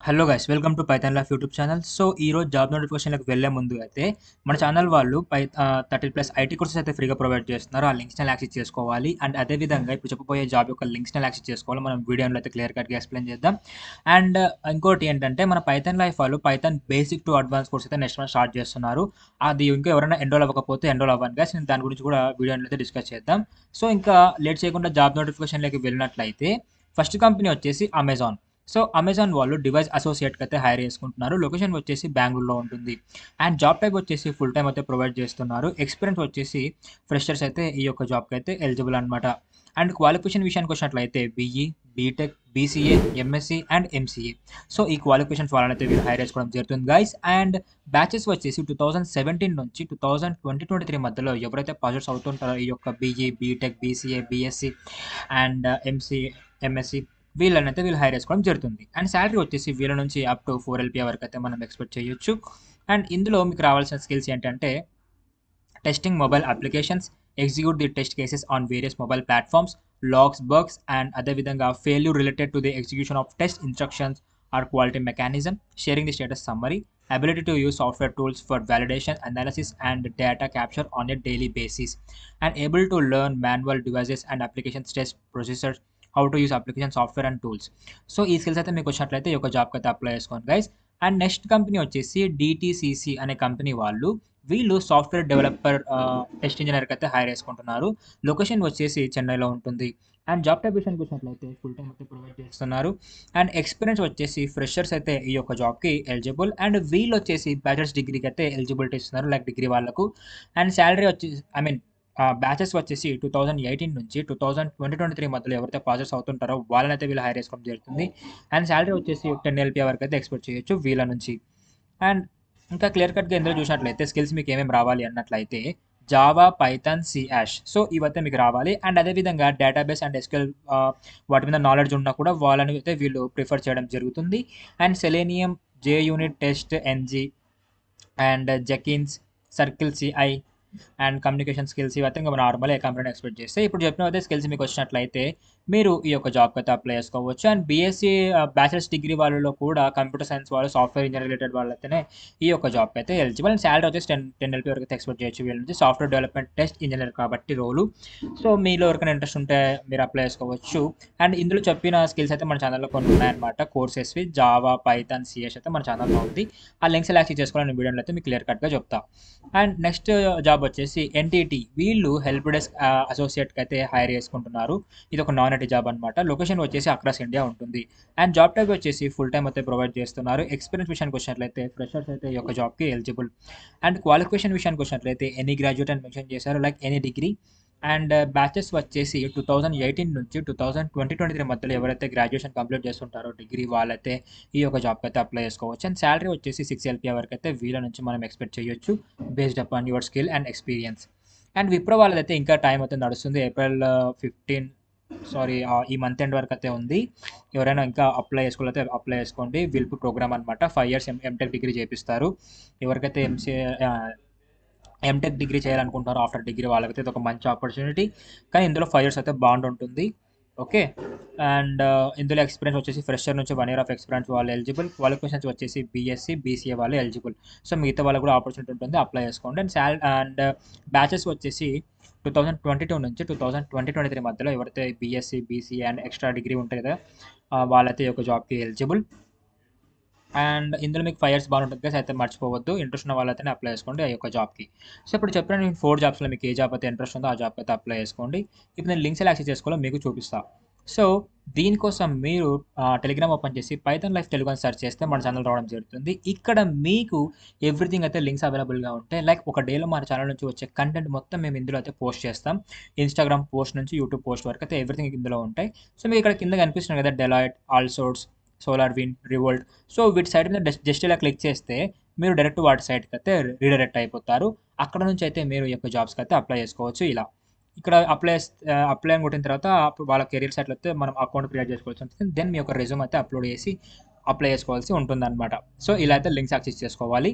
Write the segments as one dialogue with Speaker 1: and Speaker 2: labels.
Speaker 1: Hello guys welcome to Python Life YouTube channel so ఈ రోజు job నోటిఫికేషన్లకు వెళ్ళే ముందు అయితే మన ఛానల్ వాళ్ళు పై థర్టీ ప్లస్ ఐటీ కోర్సెస్ అయితే ఫ్రీగా ప్రొవైడ్ చేస్తున్నారు. ఆ లింక్స్ని యాక్సెస్ చేసుకోవాలి? అండ్ అదేవిధంగా ఇప్పుడు చెప్పబోయే జాబ్ యొక్క లింక్స్ని యాక్సెస్ చేసుకోవాలి మనం వీడియోలో అయితే క్లియర్ కట్గా ఎక్స్ప్లెయిన్ చేద్దాం. అండ్ uh, ఇంకోటి ఏంటంటే మన పైథాన్ లైఫ్ వాళ్ళు Python basic to advance course అయితే నెక్స్ట్ మంత్ స్టార్ట్ చేస్తున్నారు. అది ఇంకా ఎవరైనా ఎన్రోల్ అవ్వకపోతే ఎన్రోల్ అవ్వను గైస్ నేను దాని గురించి కూడా వీడియోలో అయితే డిస్కస్ చేద్దాం. సో ఇంకా లేట్ చేయకుండా జాబ్ నోటిఫికేషన్లోకి వెళ్ళినట్లయితే ఫస్ట్ కంపెనీ వచ్చేసి అమెజాన్ సో అమెజాన్ వాళ్ళు డివైస్ అసోసియేట్కి అయితే హైర్ చేసుకుంటున్నారు. లొకేషన్ వచ్చేసి బెంగళూరులో ఉంటుంది. అండ్ జాబ్ టైప్ వచ్చేసి ఫుల్ టైం అయితే ప్రొవైడ్ చేస్తున్నారు. ఎక్స్పీరియన్స్ వచ్చేసి ఫ్రెషర్స్ అయితే ఈ యొక్క జాబ్కి అయితే ఎలిజిబుల్ అనమాట అండ్ క్వాలిఫికేషన్ విషయానికి వచ్చినట్లయితే BE BTech BCA MSc and MCA. So ఈ క్వాలిఫికేషన్స్ వాళ్ళనైతే వీళ్ళు హైర్ చేసుకోవడం జరుగుతుంది గైస్ అండ్ బ్యాచెస్ వచ్చేసి టూ థౌజండ్ సెవెంటీన్ నుంచి two thousand twenty twenty three మధ్యలో ఎవరైతే ప్రాజెక్ట్స్ అవుతుంటారో ఈ యొక్క BE BTech BCA BSc and uh, MCA MSc వీళ్ళనైతే వీళ్ళు హైర్ చేసుకోవడం జరుగుతుంది. అండ్ శాలరీ వచ్చేసి వీళ్ళ నుంచి అప్ టు ఫోర్ ఎల్పీ వరకు అయితే మనం ఎక్స్పెక్ట్ చేయొచ్చు. అండ్ ఇందులో మీకు రావాల్సిన స్కిల్స్ ఏంటంటే testing mobile applications execute the test cases on various mobile platforms logs bugs and అదేవిధంగా failure related to the execution of test instructions or quality mechanism sharing the status summary ability to use software tools for validation analysis and data capture on a daily basis and able to learn manual devices and application test procedures how to use application software and tools so ఈ skills అయితే మీకు వచ్చినట్లయితే ఈ యొక్క జాబ్కి అయితే apply చేసుకోండి guys and next company వచ్చేసి డిటీసీసీ అనే కంపెనీ వాళ్ళు వీళ్ళు సాఫ్ట్వేర్ డెవలపర్ టెస్ట్ ఇంజనీర్కి అయితే హైర్ చేసుకుంటున్నారు. లొకేషన్ వచ్చేసి చెన్నైలో ఉంటుంది. అండ్ జాబ్ టైప్ విషయానికి వచ్చినట్లయితే ఫుల్ టైం అయితే ప్రొవైడ్ చేస్తున్నారు. అండ్ ఎక్స్పీరియన్స్ వచ్చేసి ఫ్రెషర్స్ అయితే ఈ యొక్క జాబ్కి ఎలిజిబుల్ అండ్ వీళ్ళు వచ్చేసి బ్యాచిలర్స్ డిగ్రీకి అయితే ఎలిజిబిలిటీ ఇస్తున్నారు లైక్ డిగ్రీ వాళ్ళకు. అండ్ శాలరీ వచ్చేసి ఐ మీన్ బ్యాచెస్ వచ్చేసి టూ థౌజండ్ ఎయిటీన్ నుంచి two thousand twenty twenty three మధ్యలో ఎవరైతే ప్రాజెక్ట్స్ అవుతుంటారో వాళ్ళని అయితే వీళ్ళు హైర్ చేసుకోవడం జరుగుతుంది. అండ్ శాలరీ వచ్చేసి టెన్ ఎల్పీ వరకు అయితే ఎక్స్పెక్ట్ చేయొచ్చు వీళ్ళ నుంచి. అండ్ ఇంకా క్లియర్ కట్గా ఇందులో చూసినట్లయితే స్కిల్స్ మీకు ఏమేమి రావాలి అన్నట్లయితే జావా పైథాన్ సియాష్ సో ఇవైతే మీకు రావాలి. అండ్ అదేవిధంగా డేటాబేస్ అండ్ ఎస్కెల్ వాటి మీద నాలెడ్జ్ ఉన్నా కూడా వాళ్ళని అయితే వీళ్ళు ప్రిఫర్ చేయడం జరుగుతుంది. And Selenium JUnit TestNG and Jenkins circle CI and communication skills ఇవైతే ఇంకా నార్మల్ ఏ కంపెనీ ఎక్స్పెక్ట్ చేస్తే ఇప్పుడు చెప్పిన అయితే స్కిల్స్ మీకు వచ్చినట్లయితే మీరు ఈ యొక్క జాబ్కి అయితే అప్లై చేసుకోవచ్చు. అండ్ బీఎస్సీ బ్యాచిలర్స్ డిగ్రీ వాళ్ళలో కూడా కంప్యూటర్ సైన్స్ వాళ్ళు సాఫ్ట్వేర్ ఇంజనీర్ రిలేటెడ్ వాళ్ళైతేనే ఈ యొక్క జాబ్కి అయితే ఎలిజిబుల్ అండ్ శాలరీ వచ్చేసి టెన్ టెన్ ఎల్పీ వరకు అయితే ఎక్స్పెక్ట్ చేయొచ్చు. వీళ్ళ నుంచి సాఫ్ట్వేర్ డెవలప్మెంట్ టెస్ట్ ఇంజనీర్ కాబట్టి రోలు సో మీలో ఎవరికైనా ఇంట్రెస్ట్ ఉంటే మీరు అప్లై చేసుకోవచ్చు. అండ్ ఇందులో చెప్పిన స్కిల్స్ అయితే మన ఛానల్లో కొన్ని ఉన్నాయన్నమాట. కోర్సెస్వి జావా పైథాన్ సిఎస్ అయితే మన ఛానల్లో ఉంది. ఆ లింక్స్ యాక్సెస్ చేసుకోవాలని వీడియోలో అయితే మీకు క్లియర్ కట్గా చెప్తా. అండ్ నెక్స్ట్ జాబ్ uh, వచ్చేసి ఎన్టీటీ వీళ్ళు హెల్ప్ డెస్క్ అసోసియేట్కి అయితే హైర్ చేసుకుంటున్నారు. ఇది ఒక నాన్ ఐటీ జాబ్ అనమాట లొకేషన్ వచ్చేసి అక్రాస్ ఇండియా ఉంటుంది. అండ్ జాబ్ టైప్ వచ్చేసి ఫుల్ టైం అయితే ప్రొవైడ్ చేస్తున్నారు. ఎక్స్పీరియన్స్ విషయానికి వచ్చినట్లయితే ఫ్రెషర్స్ అయితే ఈ యొక్క జాబ్కి ఎలిజిబుల్ అండ్ క్వాలిఫికేషన్ విషయానికి వచ్చినట్లయితే ఎనీ గ్రాడ్యుయేట్ అని మెన్షన్ చేశారు. Like any degree and uh, batches వచ్చేసి టూ థౌజండ్ ఎయిటీన్ నుంచి two thousand twenty twenty three మధ్యలో ఎవరైతే గ్రాడ్యుయేషన్ కంప్లీట్ చేస్తుంటారో డిగ్రీ వాళ్ళైతే ఈ యొక్క జాబ్కి అయితే అప్లై చేసుకోవచ్చు. అండ్ శాలరీ వచ్చేసి సిక్స్ ఎల్పీ వరకు అయితే వీళ్ళ నుంచి మనం ఎక్స్పెక్ట్ చేయొచ్చు based upon your skill and experience and Wipro వాళ్ళదైతే ఇంకా టైం అయితే నడుస్తుంది. ఏప్రిల్ ఫిఫ్టీన్ సారీ ఈ మంత్ ఎండ్ వరకు అయితే ఉంది. ఎవరైనా ఇంకా అప్లై చేసుకోవాలైతే అప్లై చేసుకోండి. విల్ప్ ప్రోగ్రామ్ అనమాట five years M MTech degree చేపిస్తారు. ఎవరికైతే ఎంసీఏ ఎంటెక్ డిగ్రీ చేయాలనుకుంటున్నారు ఆఫ్టర్ డిగ్రీ వాళ్ళకైతే ఇది ఒక మంచి ఆపర్చునిటీ కానీ ఇందులో ఫైవ్ ఇయర్స్ అయితే బాండ్ ఉంటుంది. ఓకే అండ్ uh, ఇందులో ఎక్స్పీరియన్స్ వచ్చేసి ఫ్రెషర్ నుంచి వన్ ఇయర్ ఆఫ్ ఎక్స్పీరియన్స్ వాళ్ళు ఎలిజిబుల్ క్వాలిఫికేషన్స్ వచ్చేసి బీఎస్సీ బీసీఏ వాళ్ళు ఎలిజిబుల్ సో మిగతా వాళ్ళకి కూడా ఆపర్చునిటీ ఉంటుంది. అప్లై చేసుకోండి. అండ్ శాల్ అండ్ బ్యాచెస్ వచ్చేసి టూ థౌజండ్ ట్వంటీ టూ నుంచి two thousand twenty twenty three మధ్యలో ఎవరైతే BSc BCA and extra degree ఉంటాయి కదా వాళ్ళైతే ఈ యొక్క జాబ్కి ఎలిజిబుల్ అండ్ ఇందులో మీకు ఫైవ్ ఇయర్స్ బాగుంటుంది కదా అయితే మర్చిపోవద్దు. ఇంట్రెస్ట్ ఉన్న వాళ్ళైతే అప్లై చేసుకోండి ఆ యొక్క జాబ్కి సో ఇప్పుడు చెప్పిన నేను ఫోర్ జాబ్స్లో మీకు ఏ జాబ్ అయితే ఇంట్రెస్ట్ ఉందో ఆ జాబ్ అయితే అప్లై చేసుకోండి. ఇప్పుడు నేను లింక్స్ ఎలా యాక్సెస్ చేసుకోవాలో మీకు చూపిస్తాను సో దీనికోసం మీరు టెలిగ్రామ్ ఓపెన్ చేసి పైథాన్ లైఫ్ తెలుగు అని సెర్చ్ చేస్తే మన ఛానల్ రావడం జరుగుతుంది. ఇక్కడ మీకు ఎవ్రీథింగ్ అయితే లింక్స్ అవైలబుల్గా ఉంటాయి. లైక్ ఒక డేలో మన ఛానల్ నుంచి వచ్చే కంటెంట్ మొత్తం మేము ఇందులో అయితే పోస్ట్ చేస్తాం. ఇన్స్టాగ్రామ్ పోస్ట్ నుంచి యూట్యూబ్ పోస్ట్ వరకు అయితే ఎవ్రీథింగ్ ఇందులో ఉంటాయి. సో మీకు ఇక్కడ కింద కనిపిస్తుంది కదా Deloitte Allsource solar win Revolt. So వీటి సైడ్ మీద జస్ట్ ఇలా క్లిక్ చేస్తే మీరు డైరెక్ట్ వాటి సైట్కి అయితే రీడైరెక్ట్ అయిపోతారు. అక్కడ నుంచి అయితే మీరు ఈ యొక్క జాబ్స్కి అయితే అప్లై చేసుకోవచ్చు ఇలా. ఇక్కడ అప్లై అప్లై అని కొట్టిన తర్వాత వాళ్ళ కెరీర్ సైట్లో అయితే మనం అకౌంట్ క్రియేట్ చేసుకోవాల్సి ఉంటుంది. దెన్ మీ యొక్క రెజ్యూమ్ అయితే అప్లోడ్ చేసి అప్లై చేసుకోవాల్సి ఉంటుందన్నమాట. సో ఇలా అయితే లింక్స్ యాక్సెస్ చేసుకోవాలి.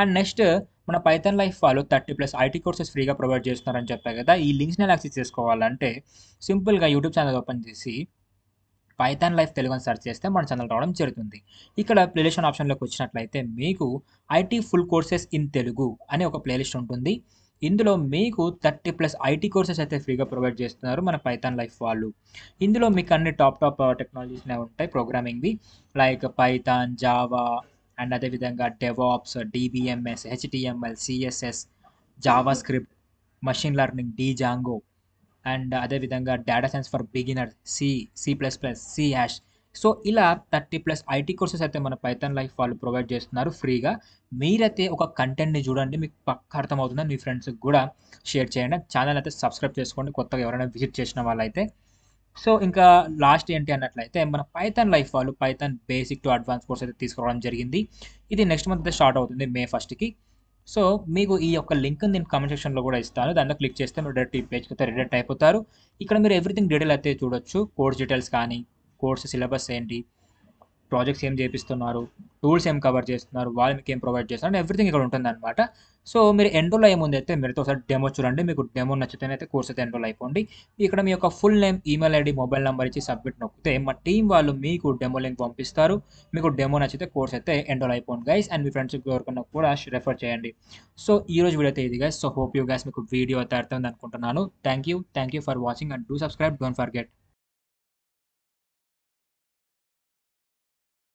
Speaker 1: అండ్ నెక్స్ట్ మన పైథాన్ లైఫ్ వాళ్ళు థర్టీ ప్లస్ ఐటీ కోర్సెస్ ఫ్రీగా ప్రొవైడ్ చేస్తున్నారని చెప్పారు కదా. ఈ లింక్స్ని యాక్సెస్ చేసుకోవాలంటే సింపుల్గా యూట్యూబ్ ఛానల్ ఓపెన్ చేసి పైథాన్ లైఫ్ తెలుగు అని సెర్చ్ చేస్తే మన ఛానల్ రావడం జరుగుతుంది. ఇక్కడ ప్లేలిస్ట్ ఆప్షన్లోకి వచ్చినట్లయితే మీకు IT full courses in Telugu అనే ఒక ప్లేలిస్ట్ ఉంటుంది. ఇందులో మీకు థర్టీ ప్లస్ ఐటీ కోర్సెస్ అయితే ఫ్రీగా ప్రొవైడ్ చేస్తున్నారు మన పైథాన్ లైఫ్ వాళ్ళు. ఇందులో మీకు అన్ని టాప్ టాప్ టెక్నాలజీస్ ఉంటాయి ప్రోగ్రామింగ్వి లైక్ పైథాన్ జావా అండ్ అదేవిధంగా DevOps DBMS HTML CSS JavaScript machine learning Django and అదేవిధంగా data science for beginner C C plus plus C hash so ఇలా థర్టీ ప్లస్ ఐటీ కోర్సెస్ అయితే మన Python life వాళ్ళు provide చేస్తున్నారు ఫ్రీగా మీరైతే ఒక కంటెంట్ని చూడండి మీకు పక్క అర్థమవుతుందని మీ ఫ్రెండ్స్కి కూడా షేర్ చేయండి. ఛానల్ అయితే సబ్స్క్రైబ్ చేసుకోండి కొత్తగా ఎవరైనా విజిట్ చేసిన వాళ్ళైతే. సో ఇంకా లాస్ట్ ఏంటి అన్నట్లయితే మన పైథాన్ లైఫ్ వాళ్ళు Python basic to advance course అయితే తీసుకురావడం జరిగింది. ఇది నెక్స్ట్ మంత్ అయితే స్టార్ట్ అవుతుంది మే ఫస్ట్కి సో మీకు ఈ యొక్క లింక్ నేను కామెంట్ సెక్షన్లో కూడా ఇస్తాను. దాంట్లో క్లిక్ చేస్తే మీరు డైరెక్ట్ ఈ పేజ్కి అయితే రిడక్ట్ అయిపోతారు. ఇక్కడ మీరు ఎవ్రీథింగ్ డీటెయిల్ అయితే చూడొచ్చు. కోర్స్ డీటెయిల్స్ కానీ కోర్స్ సిలబస్ ఏంటి ప్రాజెక్ట్స్ ఏం చేపిస్తున్నారు టూల్స్ ఏం కవర్ చేస్తున్నారు వాళ్ళు మీకు ఏం ప్రొవైడ్ చేస్తున్నారు ఎవ్రీథింగ్ ఇక్కడ ఉంటుంది అనమాట సో మీరు ఎన్రోల్ అయ్యే ముందు అయితే మీరుతో ఒకసారి డెమో చూడండి మీకు డెమో నచ్చితేనైతే కోర్స్ అయితే ఎన్రోల్ అయిపోండి. ఇక్కడ మీ యొక్క full name email ID mobile number ఇచ్చి సబ్మిట్ నొక్కితే మా టీం వాళ్ళు మీకు డెమో లింక్ పంపిస్తారు. మీకు డెమో నచ్చితే కోర్స్ అయితే ఎన్రోల్ అయిపోండి గైస్ అండ్ మీ ఫ్రెండ్స్ ఎవరికన్నా కూడా రెఫర్ చేయండి. సో ఈ రోజు వీడియో అయితే ఇది guys so hope you guys మీకు వీడియో అయితే అర్థమైంది అనుకుంటున్నాను. Thank you thank you for watching and do subscribe don't forget